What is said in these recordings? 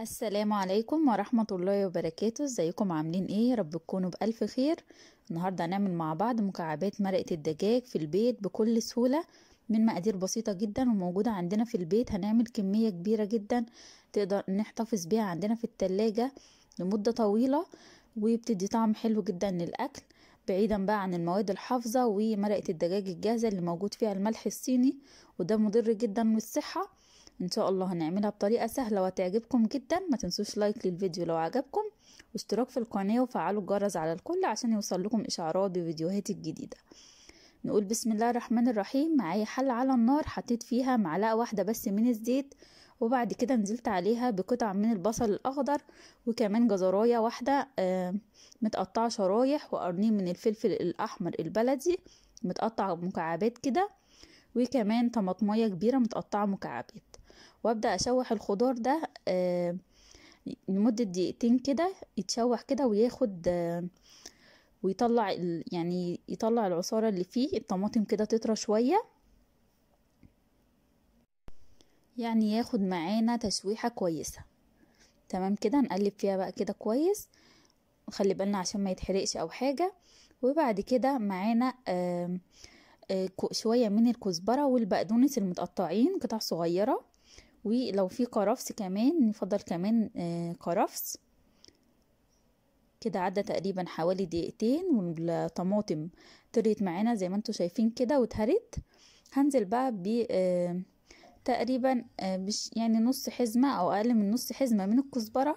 السلام عليكم ورحمة الله وبركاته. ازيكم؟ عاملين إيه؟ رب تكونوا بألف خير. النهاردة هنعمل مع بعض مكعبات مرقة الدجاج في البيت بكل سهولة من مقادير بسيطة جدا وموجودة عندنا في البيت. هنعمل كمية كبيرة جدا تقدر نحتفظ بيها عندنا في التلاجة لمدة طويلة وبتدي طعم حلو جدا للأكل. بعيدا بقى عن المواد الحافظة ومرقة الدجاج الجاهزة اللي موجود فيها الملح الصيني وده مضر جدا للصحة. إن شاء الله هنعملها بطريقة سهلة وتعجبكم جدا. ما تنسوش لايك للفيديو لو عجبكم واشتراك في القناة وفعلوا الجرس على الكل عشان يوصل لكم اشعارات بفيديوهاتي الجديدة. نقول بسم الله الرحمن الرحيم. معايا حلة على النار حطيت فيها معلقة واحدة بس من الزيت وبعد كده نزلت عليها بقطع من البصل الأخضر وكمان جزراية واحدة آه متقطعة شرايح وقرنين من الفلفل الأحمر البلدي متقطع مكعبات كده وكمان طماطمية كبيرة متقطعة مكعبات. وابدأ أشوح الخضار ده آه لمدة دقيقتين كده يتشوح كده وياخد آه ويطلع يعني يطلع العصارة اللي فيه الطماطم كده تطرى شوية. يعني ياخد معانا تشويحة كويسة. تمام كده؟ نقلب فيها بقى كده كويس. خلي بالنا عشان ما يتحرقش أو حاجة. وبعد كده معانا آه شوية من الكزبرة والبقدونس المتقطعين قطع صغيرة. ولو في كرفس كمان نفضل كمان آه كرفس. كده عدى تقريبا حوالي دقيقتين والطماطم طريت معانا زي ما أنتوا شايفين كده واتهرت. هنزل بقى ب آه تقريبا مش يعني نص حزمة أو أقل من نص حزمة من الكزبرة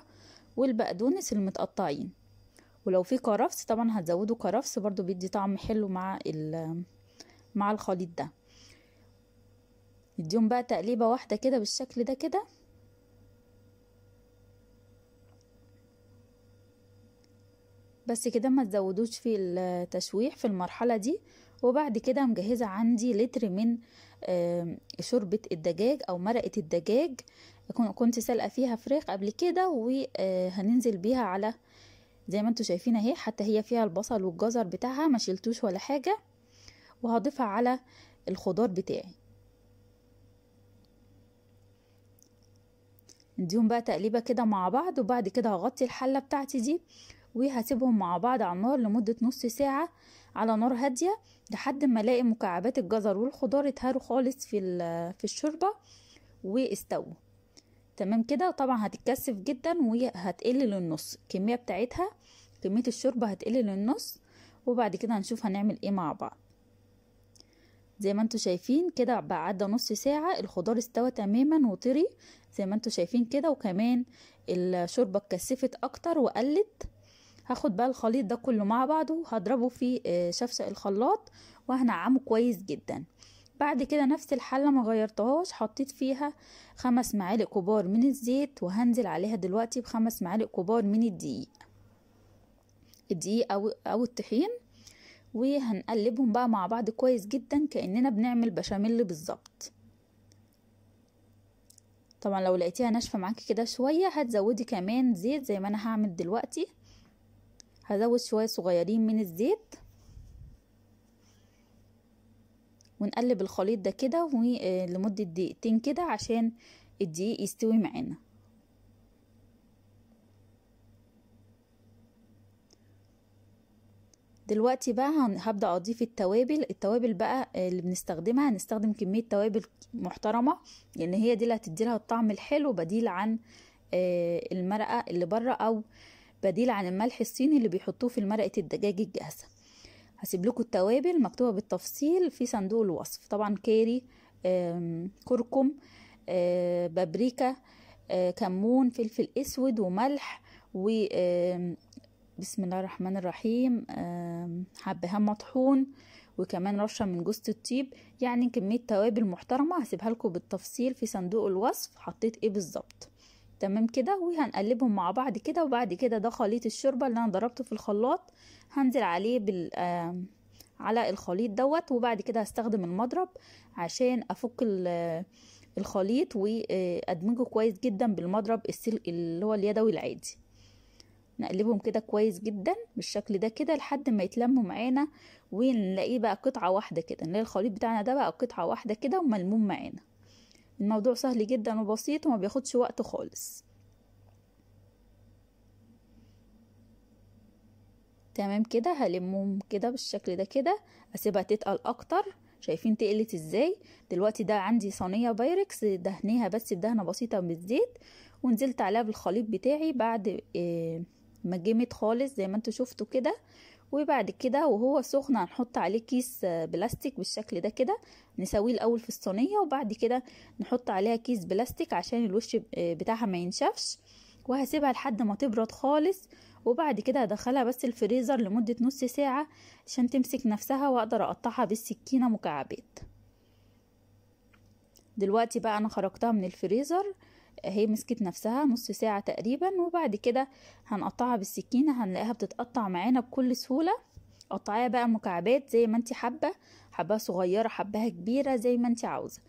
والبقدونس المتقطعين. ولو في كرفس طبعا هتزودوا كرفس برضو بيدي طعم حلو مع مع الخليط ده. نديهم بقى تقليبة واحدة كده بالشكل ده كده. بس كده ما تزودوش في التشويح في المرحلة دي. وبعد كده مجهزة عندي لتر من شوربة الدجاج أو مرقة الدجاج. كنت سلقة فيها فراخ قبل كده وهننزل بيها على زي ما أنتوا شايفين اهي حتى هي فيها البصل والجزر بتاعها ما شلتوش ولا حاجة. وهضيفها على الخضار بتاعي. نديهم بقى تقليبة كده مع بعض وبعد كده هغطي الحلة بتاعتي دي وهسيبهم مع بعض على النار لمدة نص ساعة على نار هادية لحد ما ألاقي مكعبات الجزر والخضار اتهروا خالص في في الشوربة واستووا. تمام كده؟ طبعا هتتكثف جدا وهتقل للنص. الكمية بتاعتها كمية الشوربة هتقل للنص وبعد كده هنشوف هنعمل إيه مع بعض. زي ما أنتوا شايفين كده بقى عدى نص ساعة الخضار استوى تماما وطري زي ما أنتوا شايفين كده وكمان الشوربة اتكثفت أكتر وقلت هاخد بقى الخليط ده كله مع بعضه هضربه في شفشق الخلاط وهنعمه كويس جدا. بعد كده نفس الحلة ما غيرتهاش حطيت فيها خمس معالق كبار من الزيت وهنزل عليها دلوقتي بخمس معالق كبار من الدقيق. الدقيق أو أو الطحين. وهنقلبهم بقى مع بعض كويس جدا كأننا بنعمل بشاميل بالظبط. طبعا لو لقيتيها ناشفة معاكي كده شوية هتزودي كمان زيت زي ما أنا هعمل دلوقتي. هزود شوية صغيرين من الزيت. ونقلب الخليط ده كده لمدة دقيقتين كده عشان الدقيق يستوي معانا. دلوقتي بقى هبدأ أضيف التوابل. التوابل بقى اللي بنستخدمها هنستخدم كمية توابل محترمة لأن هي دي اللي هتديلها الطعم الحلو بديل عن المرقة اللي بره أو بديل عن الملح الصيني اللي بيحطوه في مرقة الدجاج الجاهزة. هسيب لكم التوابل مكتوبة بالتفصيل في صندوق الوصف. طبعا كاري كركم بابريكا كمون فلفل أسود وملح و بسم الله الرحمن الرحيم. حبهان مطحون وكمان رشة من جوزة الطيب. يعني كمية توابل محترمة. هسيبها لكم بالتفصيل في صندوق الوصف. حطيت إيه بالظبط؟ تمام كده؟ وهنقلبهم مع بعض كده. وبعد كده ده خليط الشوربة اللي أنا ضربته في الخلاط. هنزل عليه بال على الخليط دوت. وبعد كده هستخدم المضرب عشان أفك الخليط. وأدمجه كويس جدا بالمضرب اللي هو اليدوي العادي. نقلبهم كده كويس جدا بالشكل ده كده لحد ما يتلموا معانا ونلاقيه بقى قطعة واحدة كده نلاقي الخليط بتاعنا ده بقى قطعة واحدة كده وملموم معانا. الموضوع سهل جدا وبسيط وما بياخدش وقت خالص. تمام كده؟ هلمهم كده بالشكل ده كده أسيبها تتقل أكتر. شايفين تقلت إزاي؟ دلوقتي ده عندي صينية بايركس دهنيها بس بدهنة بسيطة بالزيت ونزلت عليها بالخليط بتاعي بعد إيه ما جمد خالص زي ما أنتوا شفتوا كده. وبعد كده وهو سخن هنحط عليه كيس بلاستيك بالشكل ده كده نسويه الأول في الصينية وبعد كده نحط عليها كيس بلاستيك عشان الوش بتاعها ما ينشفش. وهسيبها لحد ما تبرد خالص وبعد كده هدخلها بس الفريزر لمدة نص ساعة عشان تمسك نفسها وأقدر أقطعها بالسكينة مكعبات. دلوقتي بقى أنا خرجتها من الفريزر هي مسكت نفسها نص ساعة تقريبا وبعد كده هنقطعها بالسكينة هنلاقيها بتتقطع معانا بكل سهولة. قطعيها بقى مكعبات زي ما انت حابة حباها صغيرة حباها كبيرة زي ما انت عاوزة.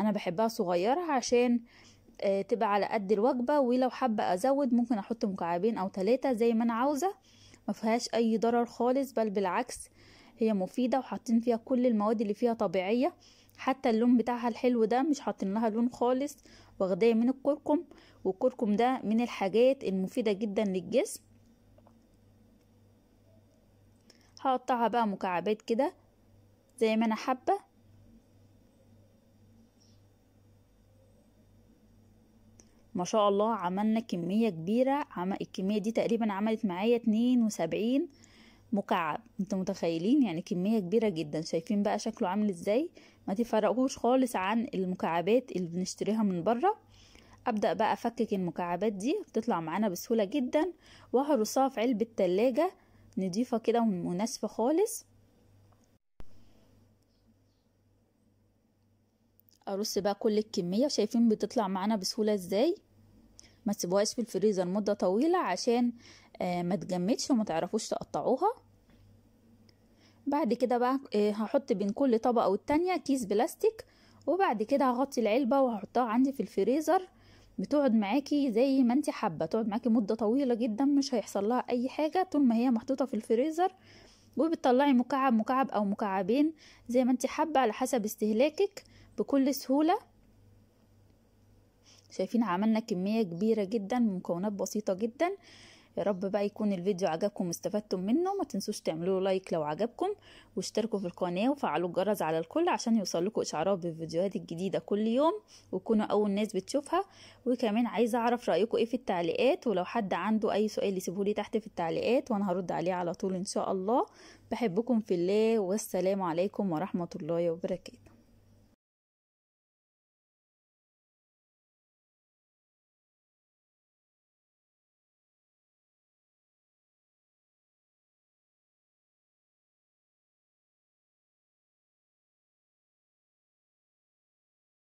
أنا بحبها صغيرة عشان آه تبقى على قد الوجبة ولو حابة أزود ممكن أحط مكعبين أو ثلاثة زي ما أنا عاوزة. ما فيهاش أي ضرر خالص بل بالعكس هي مفيدة وحاطين فيها كل المواد اللي فيها طبيعية. حتى اللون بتاعها الحلو ده مش حاطين لها لون خالص واخداه من الكركم. والكركم ده من الحاجات المفيدة جدا للجسم. هقطعها بقى مكعبات كده زي ما أنا حابة. ما شاء الله عملنا كمية كبيرة. الكمية دي تقريبا عملت معايا اتنين وسبعين. مكعب أنتوا متخيلين؟ يعني كمية كبيرة جدا. شايفين بقى شكله عامل إزاي؟ ما تفرقوش خالص عن المكعبات اللي بنشتريها من بره. أبدأ بقى أفكك المكعبات دي بتطلع معانا بسهولة جدا. وهرصها في علبة تلاجة نضيفة كده ومناسبة خالص. أرص بقى كل الكمية. شايفين بتطلع معانا بسهولة إزاي؟ ما تسيبوهاش في الفريزر مدة طويلة عشان آه ما تجمدش وما تعرفوش تقطعوها. بعد كده بقى آه هحط بين كل طبقة والتانية كيس بلاستيك وبعد كده هغطي العلبة وهحطها عندي في الفريزر. بتقعد معاكي زي ما انت حابة تقعد معاكي مدة طويلة جدا مش هيحصل لها أي حاجة طول ما هي محطوطة في الفريزر. وبتطلعي مكعب مكعب أو مكعبين زي ما انت حابة على حسب استهلاكك بكل سهولة. شايفين عملنا كمية كبيرة جدا من مكونات بسيطة جدا. يا رب بقى يكون الفيديو عجبكم واستفدتم منه. ما تنسوش تعملوا لايك لو عجبكم واشتركوا في القناة وفعلوا الجرس على الكل عشان يوصل لكم إشعارات بالفيديوهات الجديدة كل يوم وتكونوا أول ناس بتشوفها. وكمان عايزة أعرف رأيكم إيه في التعليقات ولو حد عنده أي سؤال يسيبهولي تحت في التعليقات وأنا هرد عليه على طول إن شاء الله. بحبكم في الله والسلام عليكم ورحمة الله وبركاته.